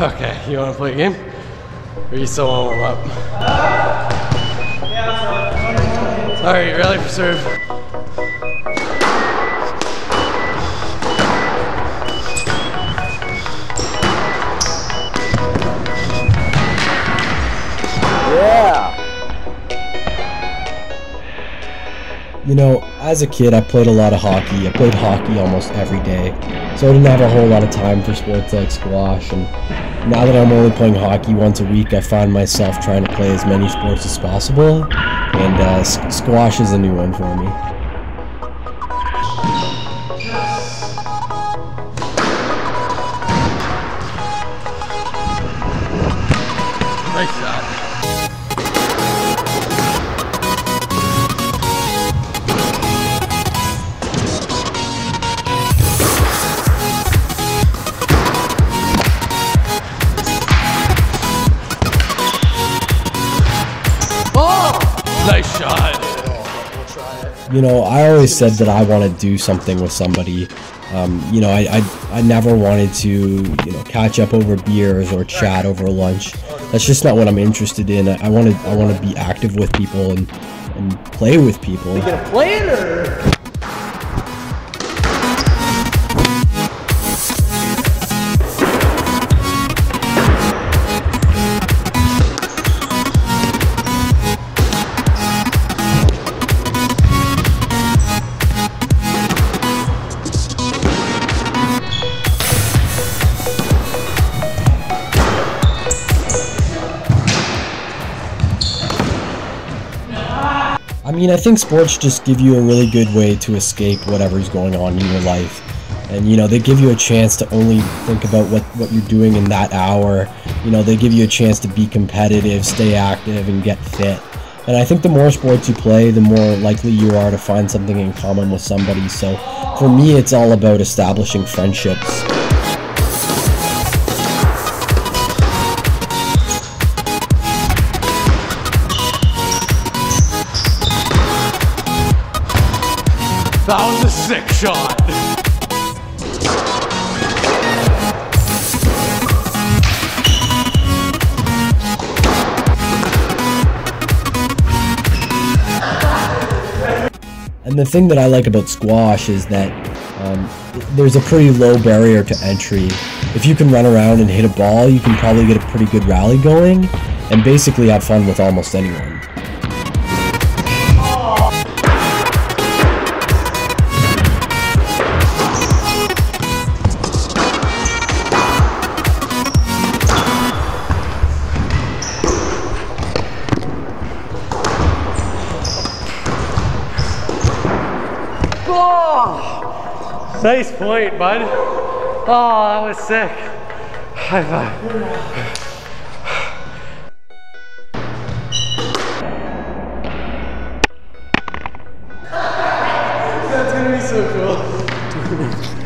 Okay, you want to play a game? Or you still want to warm up? All right, rally for serve. You know, as a kid, I played a lot of hockey. I played hockey almost every day. So I didn't have a whole lot of time for sports like squash. And now that I'm only playing hockey once a week, I find myself trying to play as many sports as possible. And uh, squash is a new one for me. Nice shot. Nice shot. You know, I always said that I want to do something with somebody. Um, you know, I, I, I never wanted to, you know, catch up over beers or chat over lunch. That's just not what I'm interested in. I want to, I want to be active with people and, and play with people. Play it or? I mean, I think sports just give you a really good way to escape whatever's going on in your life. And, you know, they give you a chance to only think about what, what you're doing in that hour. You know, they give you a chance to be competitive, stay active, and get fit. And I think the more sports you play, the more likely you are to find something in common with somebody. So for me, it's all about establishing friendships. That was a sick shot. And the thing that I like about squash is that um, there's a pretty low barrier to entry. If you can run around and hit a ball, you can probably get a pretty good rally going and basically have fun with almost anyone. Nice point, bud. Oh, that was sick. High five. That's gonna be so cool.